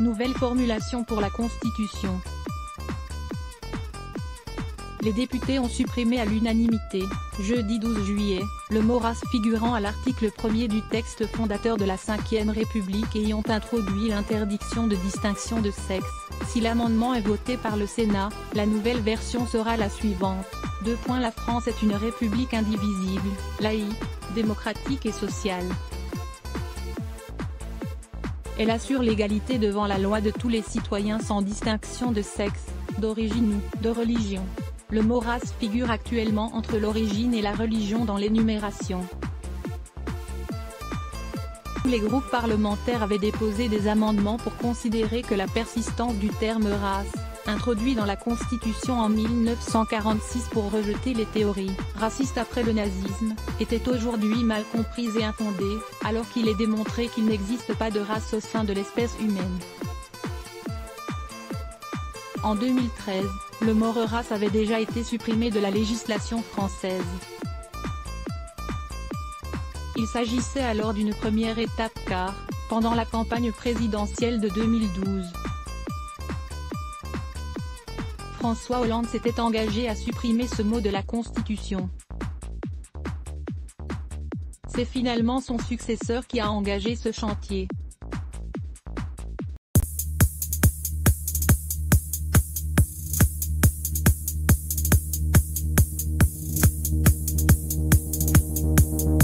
Nouvelle formulation pour la Constitution. Les députés ont supprimé à l'unanimité, jeudi 12 juillet, le mot race figurant à l'article 1er du texte fondateur de la Ve République ayant introduit l'interdiction de distinction de sexe. Si l'amendement est voté par le Sénat, la nouvelle version sera la suivante. Deux points La France est une république indivisible, laïque, démocratique et sociale. Elle assure l'égalité devant la loi de tous les citoyens sans distinction de sexe, d'origine ou de religion. Le mot race figure actuellement entre l'origine et la religion dans l'énumération. Les groupes parlementaires avaient déposé des amendements pour considérer que la persistance du terme race, introduit dans la Constitution en 1946 pour rejeter les théories racistes après le nazisme, était aujourd'hui mal comprise et infondée, alors qu'il est démontré qu'il n'existe pas de race au sein de l'espèce humaine. En 2013, le mot race avait déjà été supprimé de la législation française. Il s'agissait alors d'une première étape car, pendant la campagne présidentielle de 2012, François Hollande s'était engagé à supprimer ce mot de la Constitution. C'est finalement son successeur qui a engagé ce chantier.